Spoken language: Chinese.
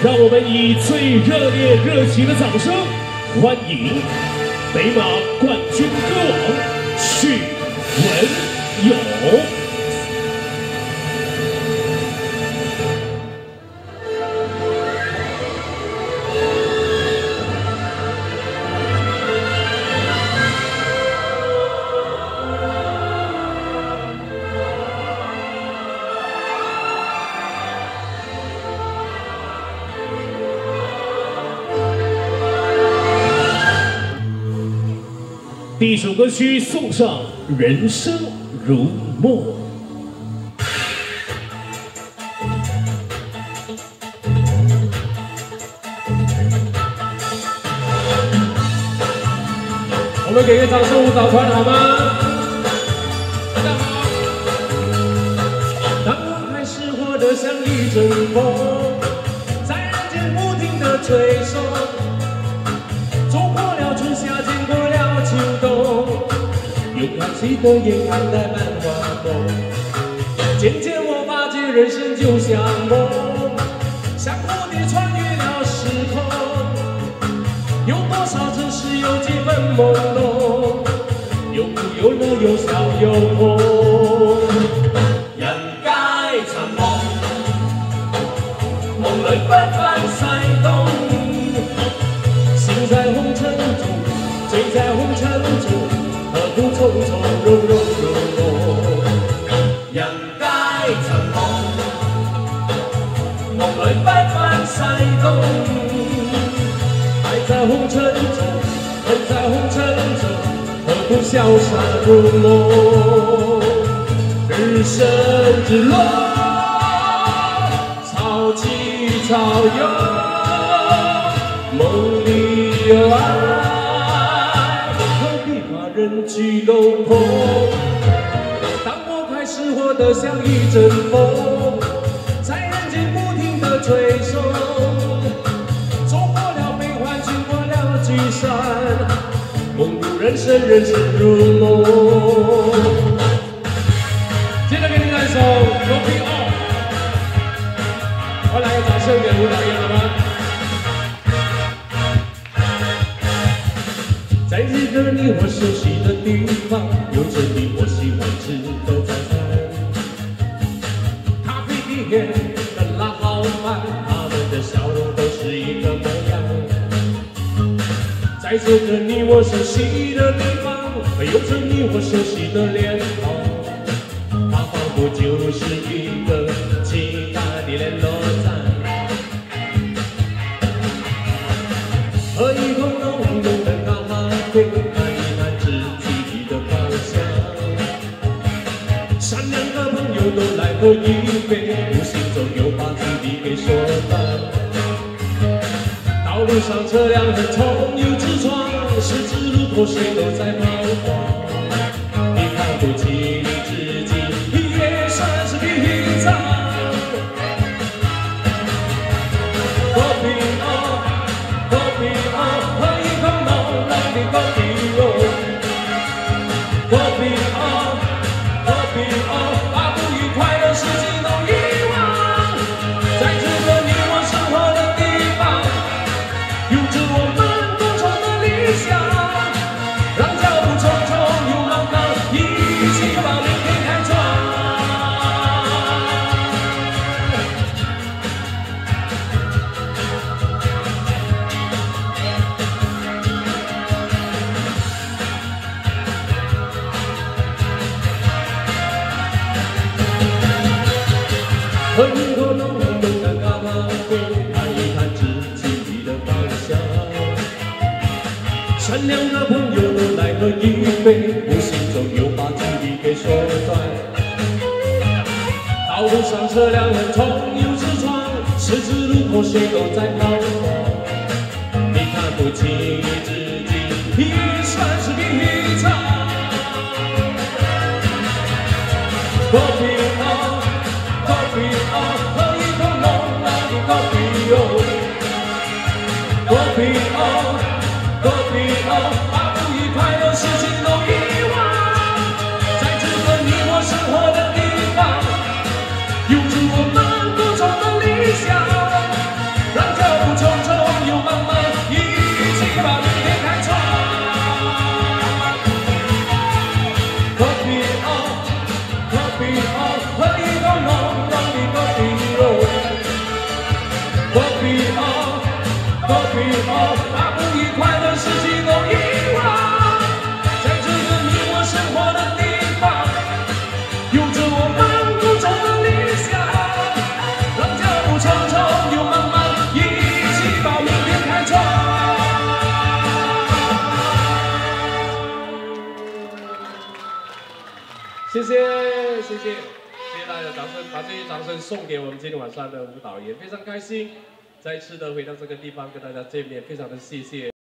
让我们以最热烈、热情的掌声欢迎北马冠军歌王许文勇。第一首歌曲送上《人生如梦》。我们给个掌声，舞蹈团好吗？大家好。当我开始活得像一阵风，在人间不停的吹送。看起的眼看待漫画梦，渐渐我发觉人生就像梦，像蝴蝶穿越了时空。有多少真实，有几分朦胧，有苦有乐，有笑有痛。人皆寻梦，梦里不在红尘中，何不潇洒如梦？日升日落，潮起潮涌，梦里有爱。何必怕人去楼空，当我开始活得像一阵风，在人间不停的吹送，人生，人生如梦。接着给你来一首《Rocky On》，快来个掌声给舞蹈员好吗？在这个你我熟悉的地方，有着你我喜欢吃的早餐。咖啡店的老板，在这个你我熟悉的地方，有着你我熟悉的脸庞，它仿佛就是一个期待的联络站。喝一口浓浓的咖啡，谈一谈自己的方向。善良的朋友都来喝一杯，无形中又把自己给缩短。道路上车辆横冲又直撞，十字路口谁都在彷徨。你看不起喝一口浓浓的咖啡，看一看自己的方向。善良的朋友都来喝一杯，无形中又把距离给缩短。道路上车辆横冲又直撞，十字路口谁都在彷徨。你看不起自己，也算是平常。把不愉快的事情都遗忘在这个你我生活的地方有着我们不同的理想让脚步匆匆又慢慢一起把明天开创谢谢谢谢。谢谢大家掌声把这些掌声送给我们今天晚上的舞蹈也非常开心。再次的回到这个地方跟大家见面，非常的谢谢。